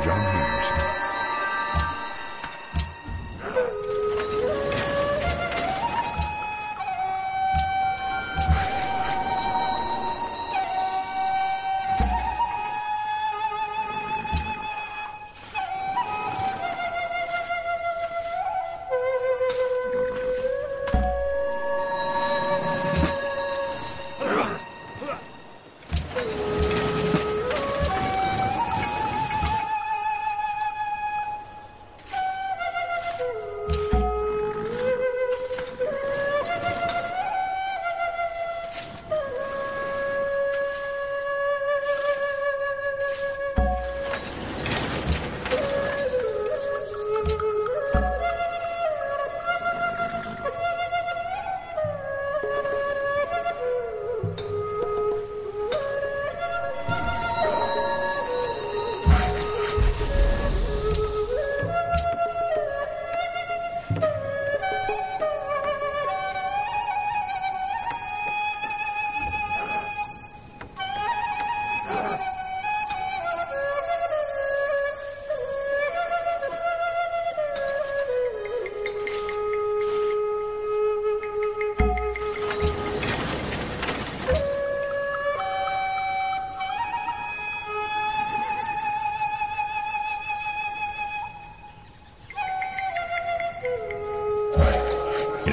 John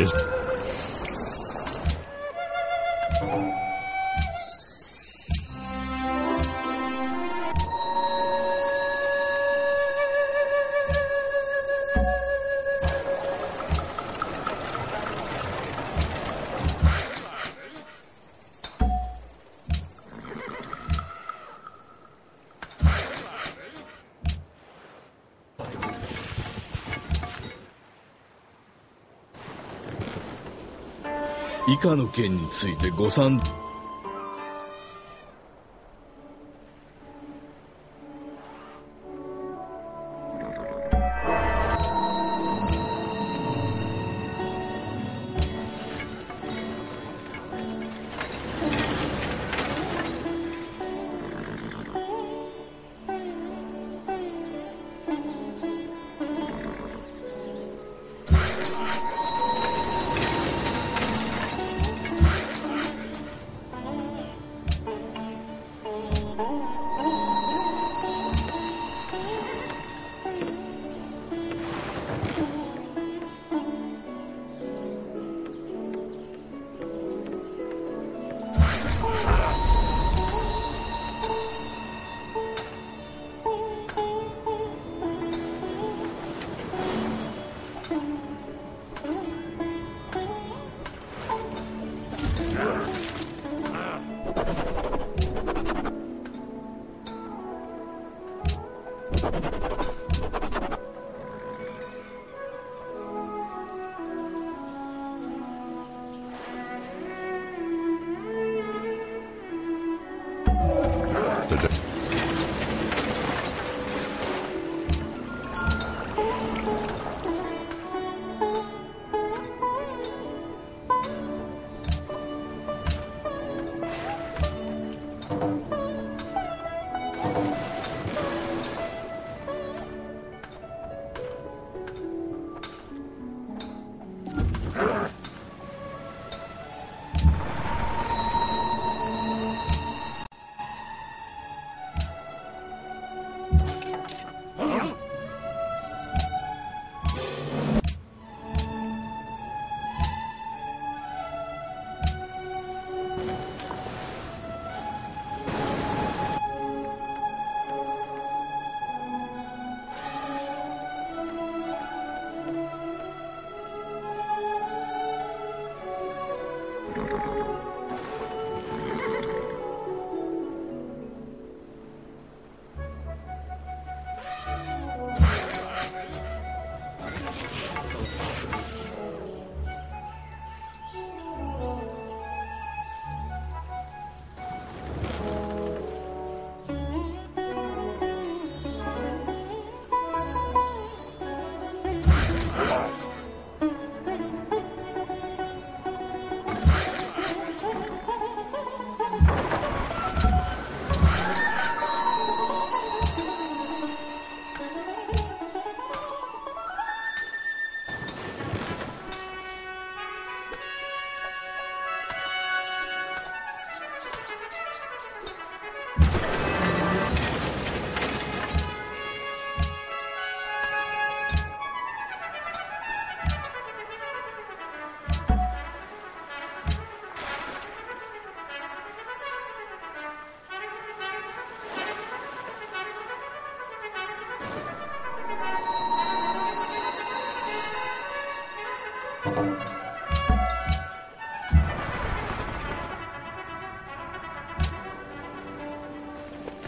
Henderson. 以下の件についてご参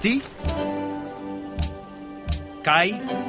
Ti. Kai.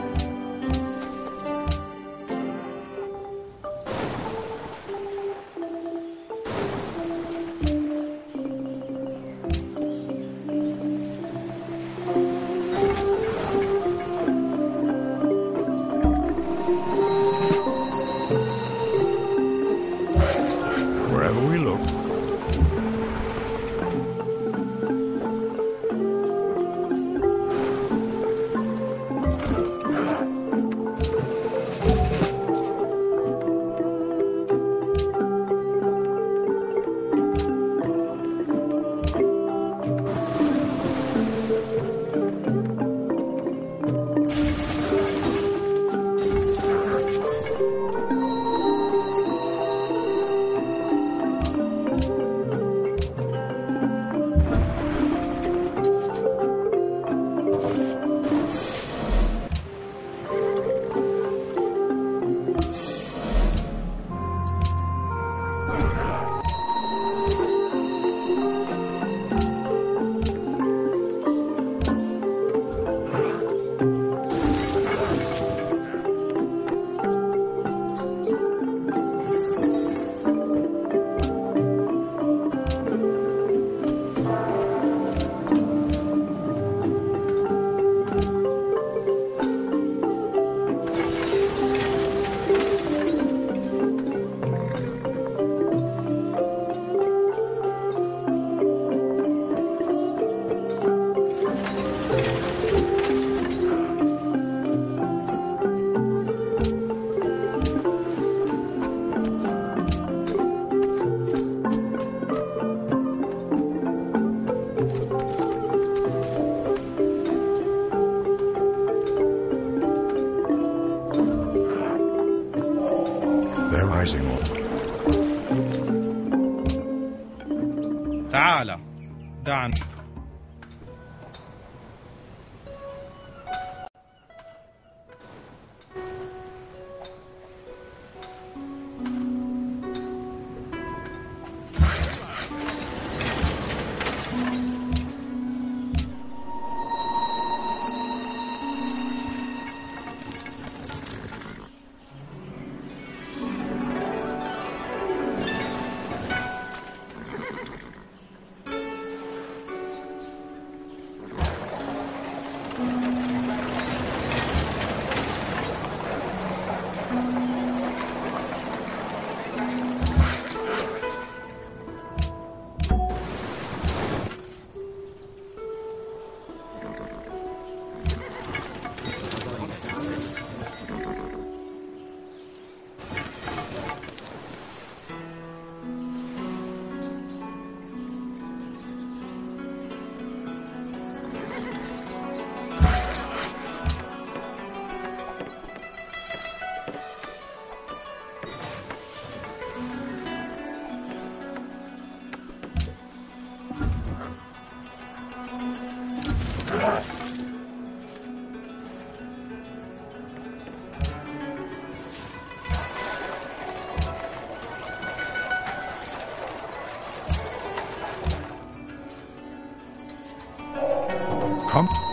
They're rising up. تعال دعنا Come.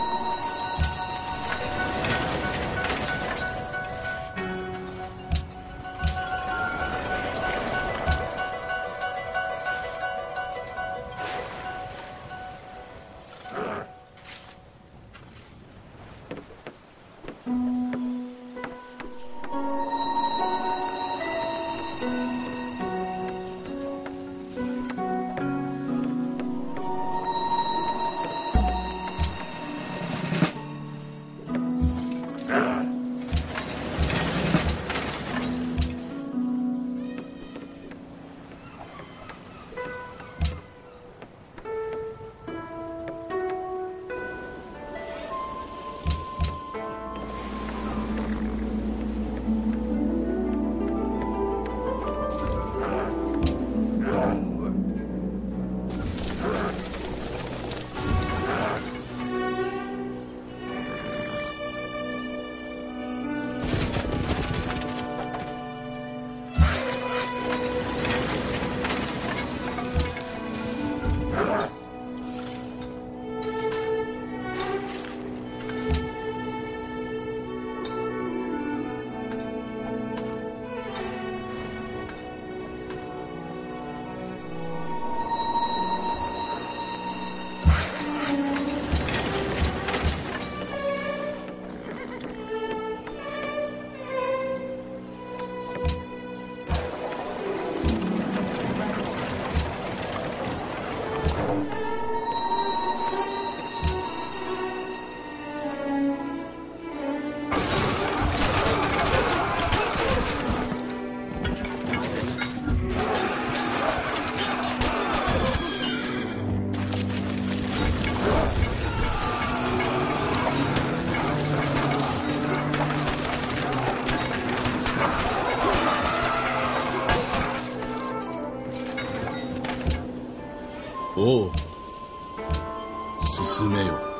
おう進めよ。